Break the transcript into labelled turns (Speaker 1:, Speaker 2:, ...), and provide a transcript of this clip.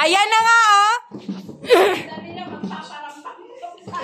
Speaker 1: Ayan na nga, oh.
Speaker 2: Dali na magpaparampak nito sa